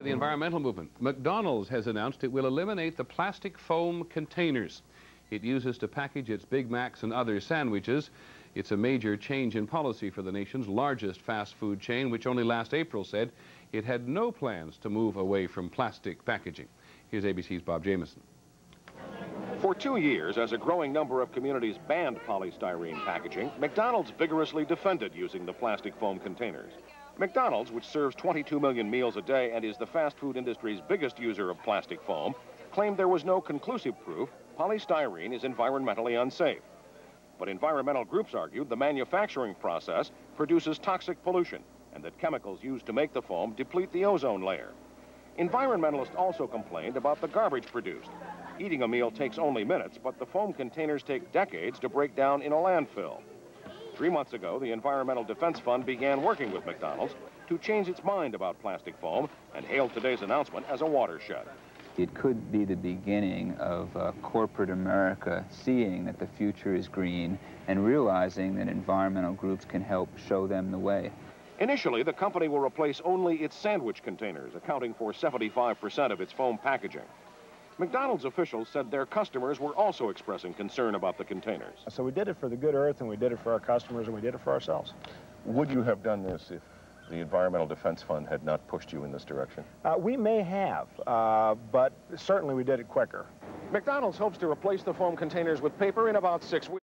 The environmental movement. McDonald's has announced it will eliminate the plastic foam containers it uses to package its Big Macs and other sandwiches. It's a major change in policy for the nation's largest fast food chain, which only last April said it had no plans to move away from plastic packaging. Here's ABC's Bob Jamieson. For two years, as a growing number of communities banned polystyrene packaging, McDonald's vigorously defended using the plastic foam containers. McDonald's, which serves 22 million meals a day and is the fast food industry's biggest user of plastic foam, claimed there was no conclusive proof polystyrene is environmentally unsafe. But environmental groups argued the manufacturing process produces toxic pollution and that chemicals used to make the foam deplete the ozone layer. Environmentalists also complained about the garbage produced. Eating a meal takes only minutes, but the foam containers take decades to break down in a landfill. Three months ago, the Environmental Defense Fund began working with McDonald's to change its mind about plastic foam and hailed today's announcement as a watershed. It could be the beginning of uh, corporate America seeing that the future is green and realizing that environmental groups can help show them the way. Initially, the company will replace only its sandwich containers, accounting for 75% of its foam packaging. McDonald's officials said their customers were also expressing concern about the containers. So we did it for the good earth, and we did it for our customers, and we did it for ourselves. Would you have done this if the Environmental Defense Fund had not pushed you in this direction? Uh, we may have, uh, but certainly we did it quicker. McDonald's hopes to replace the foam containers with paper in about six weeks.